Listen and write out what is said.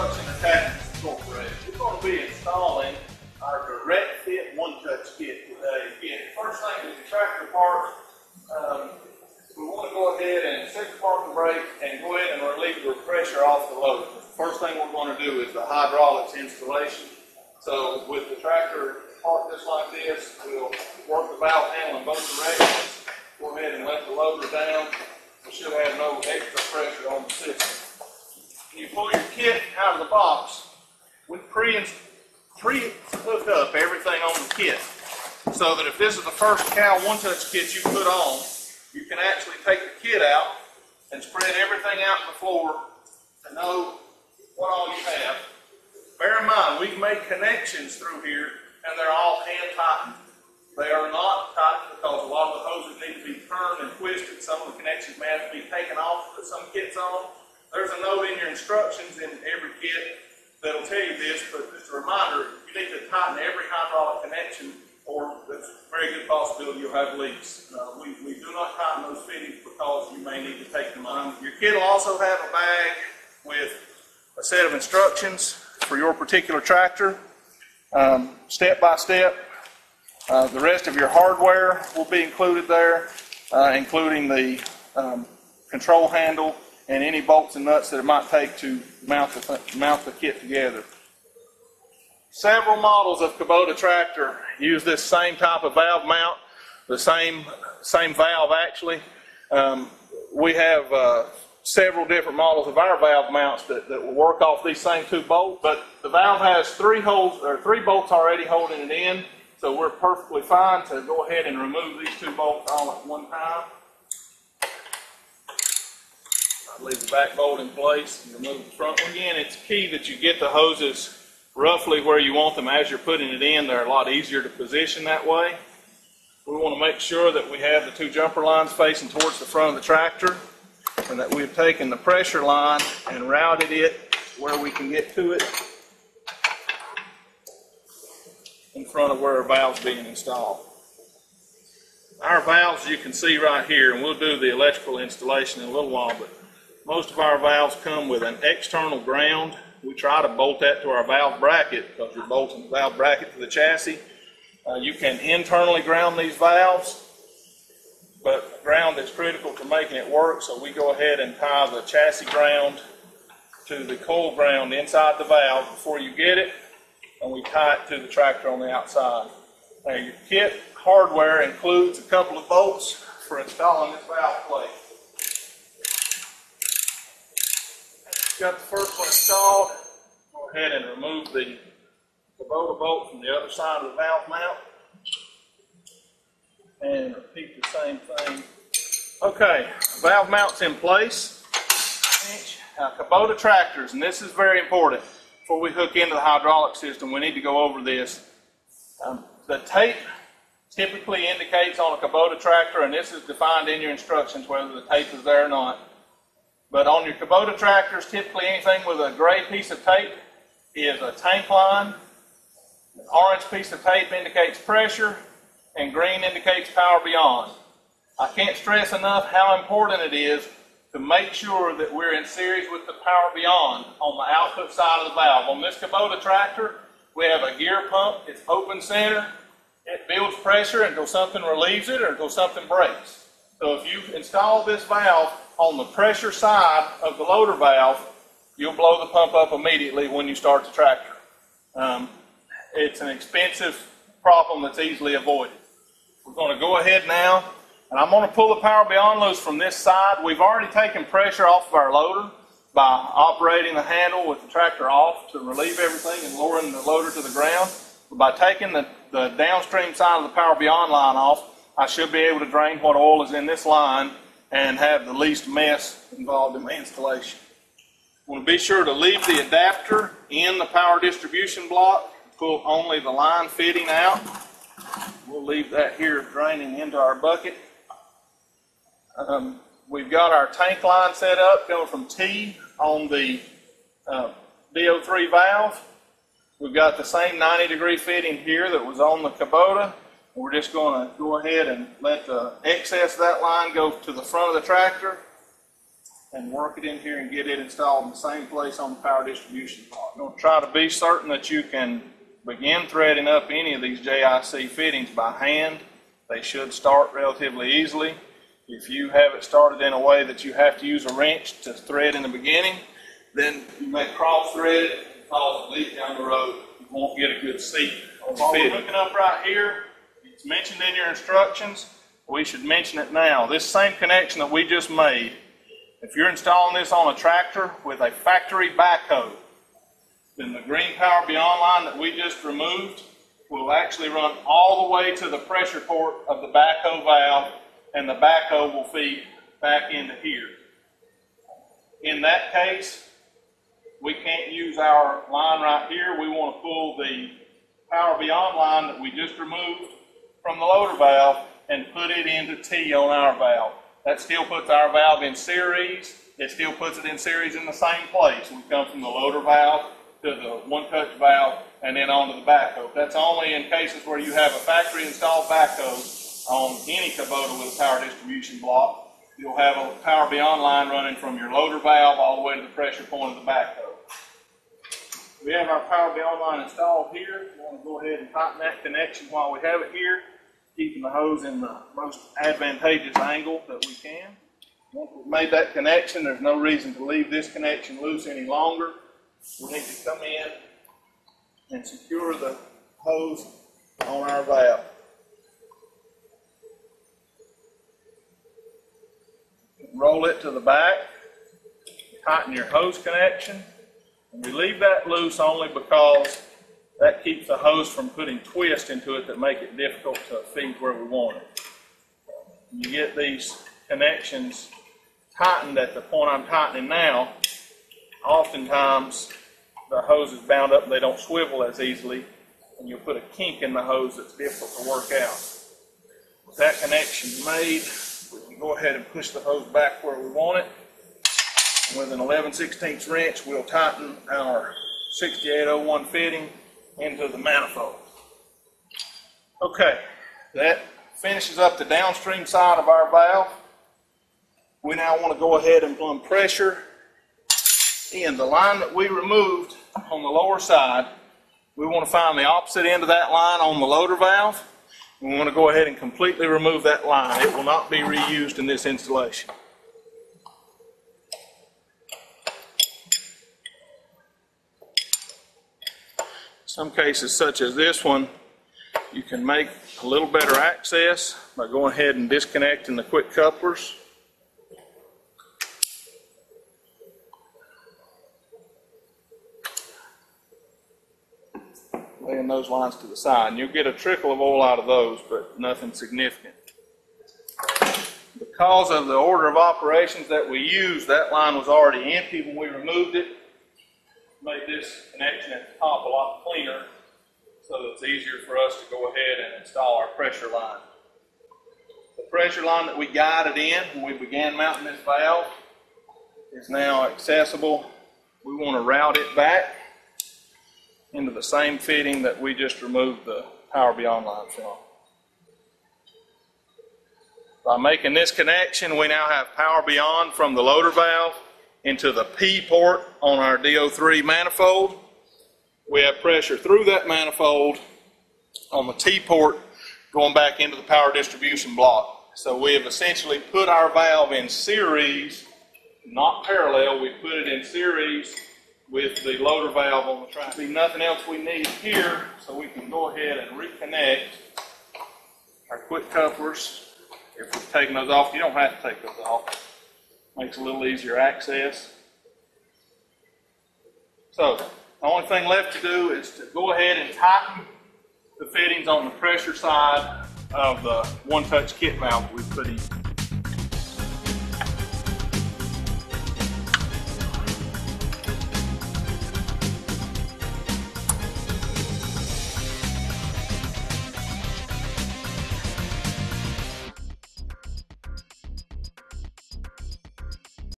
Construction Attachments Incorporated. We're going to be installing our direct fit one-touch kit today. Again, first thing is the tractor parts, um, we want to go ahead and set the parking brake and go ahead and relieve the pressure off the loader. First thing we're going to do is the hydraulics installation. So with the tractor parked just like this, we'll work the valve handle in both directions. Go ahead and let the loader down. We should have no extra pressure on the system. You pull your kit out of the box, we pre pre hook up everything on the kit so that if this is the first CAL One Touch kit you put on, you can actually take the kit out and spread everything out on the floor to know what all you have. Bear in mind, we've made connections through here and they're all hand tightened. They are not tightened because a lot of the hoses need to be turned and twisted. Some of the connections may have to be taken off to put some kits on. There's a note in your instructions in every kit that'll tell you this, but just a reminder, you need to tighten every hydraulic connection or there's a very good possibility you'll have leaks. Uh, we, we do not tighten those fittings because you may need to take them on. Your kit will also have a bag with a set of instructions for your particular tractor, um, step by step. Uh, the rest of your hardware will be included there, uh, including the um, control handle and any bolts and nuts that it might take to mount the, mount the kit together. Several models of Kubota tractor use this same type of valve mount, the same same valve actually. Um, we have uh, several different models of our valve mounts that, that will work off these same two bolts, but the valve has three holes or three bolts already holding it in, so we're perfectly fine to go ahead and remove these two bolts all at one time. Leave the back bolt in place and remove the front one. Again, it's key that you get the hoses roughly where you want them as you're putting it in. They're a lot easier to position that way. We want to make sure that we have the two jumper lines facing towards the front of the tractor and that we've taken the pressure line and routed it where we can get to it in front of where our valve's being installed. Our valves you can see right here, and we'll do the electrical installation in a little while, but most of our valves come with an external ground. We try to bolt that to our valve bracket because you're bolting the valve bracket to the chassis. Uh, you can internally ground these valves, but ground is critical to making it work, so we go ahead and tie the chassis ground to the coil ground inside the valve before you get it, and we tie it to the tractor on the outside. Now your kit hardware includes a couple of bolts for installing this valve plate. Got the first one installed. Go ahead and remove the Kubota bolt from the other side of the valve mount. And repeat the same thing. Okay, valve mount's in place. Now, Kubota tractors, and this is very important. Before we hook into the hydraulic system, we need to go over this. Um, the tape typically indicates on a Kubota tractor, and this is defined in your instructions whether the tape is there or not. But on your Kubota tractors, typically anything with a gray piece of tape is a tank line. An orange piece of tape indicates pressure, and green indicates power beyond. I can't stress enough how important it is to make sure that we're in series with the power beyond on the output side of the valve. On this Kubota tractor, we have a gear pump. It's open center. It builds pressure until something relieves it or until something breaks. So if you install this valve on the pressure side of the loader valve, you'll blow the pump up immediately when you start the tractor. Um, it's an expensive problem that's easily avoided. We're going to go ahead now, and I'm going to pull the power beyond loose from this side. We've already taken pressure off of our loader by operating the handle with the tractor off to relieve everything and lowering the loader to the ground. But by taking the, the downstream side of the power beyond line off, I should be able to drain what oil is in this line and have the least mess involved in the installation. Want to be sure to leave the adapter in the power distribution block. Pull only the line fitting out. We'll leave that here draining into our bucket. Um, we've got our tank line set up going from T on the uh, DO3 valve. We've got the same 90 degree fitting here that was on the Kubota. We're just going to go ahead and let the excess of that line go to the front of the tractor. and work it in here and get it installed in the same place on the power distribution block. You're going to try to be certain that you can begin threading up any of these JIC fittings by hand. They should start relatively easily. If you have it started in a way that you have to use a wrench to thread in the beginning, then you may cross thread it and cause a leak down the road. You won't get a good seat on the fitting. Looking up right here, it's mentioned in your instructions. We should mention it now. This same connection that we just made, if you're installing this on a tractor with a factory backhoe, then the green power beyond line that we just removed will actually run all the way to the pressure port of the backhoe valve and the backhoe will feed back into here. In that case, we can't use our line right here. We want to pull the power beyond line that we just removed from the loader valve and put it into T on our valve. That still puts our valve in series. It still puts it in series in the same place. We come from the loader valve to the one-touch valve and then onto the backhoe. That's only in cases where you have a factory installed backhoe on any Kubota with a power distribution block. You'll have a power beyond line running from your loader valve all the way to the pressure point of the backhoe. We have our power beyond line installed here. We want to go ahead and tighten that connection while we have it here, keeping the hose in the most advantageous angle that we can. Once we've made that connection, there's no reason to leave this connection loose any longer. We need to come in and secure the hose on our valve. Roll it to the back, tighten your hose connection, we leave that loose only because that keeps the hose from putting twist into it that make it difficult to feed where we want it. You get these connections tightened at the point I'm tightening now, oftentimes the hose is bound up and they don't swivel as easily, and you'll put a kink in the hose that's difficult to work out. With that connection made, we can go ahead and push the hose back where we want it. With an 11 16 wrench, we'll tighten our 6801 fitting into the manifold. Okay, that finishes up the downstream side of our valve. We now want to go ahead and plumb pressure in the line that we removed on the lower side. We want to find the opposite end of that line on the loader valve. We want to go ahead and completely remove that line. It will not be reused in this installation. Some cases, such as this one, you can make a little better access by going ahead and disconnecting the quick couplers. Laying those lines to the side. And you'll get a trickle of oil out of those, but nothing significant. Because of the order of operations that we used, that line was already empty when we removed it made this connection at the top a lot cleaner so that it's easier for us to go ahead and install our pressure line. The pressure line that we guided in when we began mounting this valve is now accessible. We want to route it back into the same fitting that we just removed the Power Beyond line from. By making this connection, we now have Power Beyond from the loader valve into the P port on our DO3 manifold. We have pressure through that manifold on the T port going back into the power distribution block. So we have essentially put our valve in series, not parallel, we put it in series with the loader valve on the track. There's nothing else we need here, so we can go ahead and reconnect our quick couplers. If we've taken those off, you don't have to take those off. Makes a little easier access. So, the only thing left to do is to go ahead and tighten the fittings on the pressure side of the one-touch kit valve we put in.